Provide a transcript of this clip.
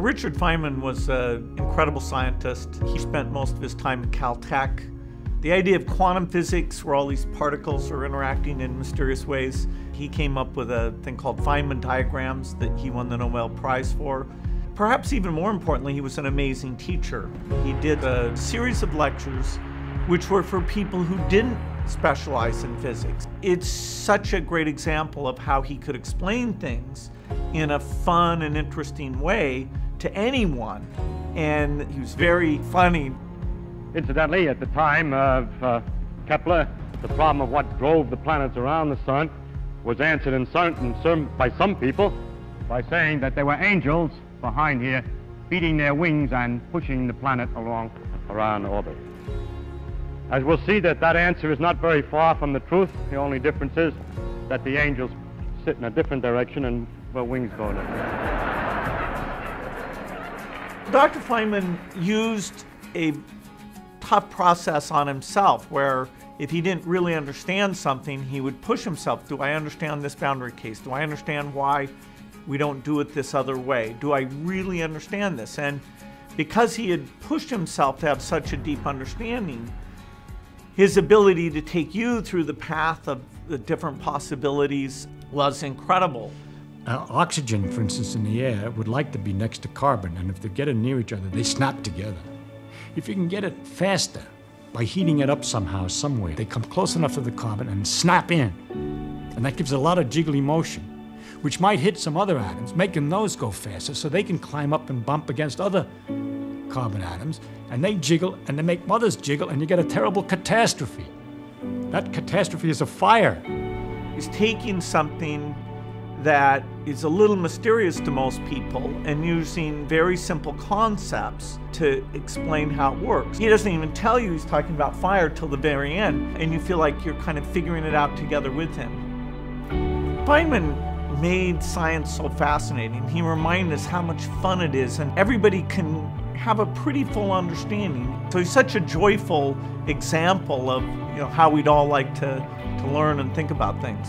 Richard Feynman was an incredible scientist. He spent most of his time at Caltech. The idea of quantum physics, where all these particles are interacting in mysterious ways, he came up with a thing called Feynman diagrams that he won the Nobel Prize for. Perhaps even more importantly, he was an amazing teacher. He did a series of lectures which were for people who didn't specialize in physics. It's such a great example of how he could explain things in a fun and interesting way to anyone. And he was very funny. Incidentally, at the time of uh, Kepler, the problem of what drove the planets around the sun was answered in certain, by some people by saying that there were angels behind here beating their wings and pushing the planet along around orbit. As we'll see that that answer is not very far from the truth. The only difference is that the angels sit in a different direction and the wings go in Dr. Feynman used a tough process on himself where if he didn't really understand something, he would push himself. Do I understand this boundary case? Do I understand why we don't do it this other way? Do I really understand this? And because he had pushed himself to have such a deep understanding, his ability to take you through the path of the different possibilities was incredible. Uh, oxygen, for instance, in the air would like to be next to carbon, and if they're getting near each other, they snap together. If you can get it faster by heating it up somehow, somewhere, they come close enough to the carbon and snap in. And that gives a lot of jiggly motion, which might hit some other atoms, making those go faster so they can climb up and bump against other carbon atoms, and they jiggle and they make mothers jiggle, and you get a terrible catastrophe. That catastrophe is a fire. It's taking something that is a little mysterious to most people and using very simple concepts to explain how it works. He doesn't even tell you he's talking about fire till the very end, and you feel like you're kind of figuring it out together with him. Feynman made science so fascinating. He reminded us how much fun it is, and everybody can have a pretty full understanding. So he's such a joyful example of you know how we'd all like to, to learn and think about things.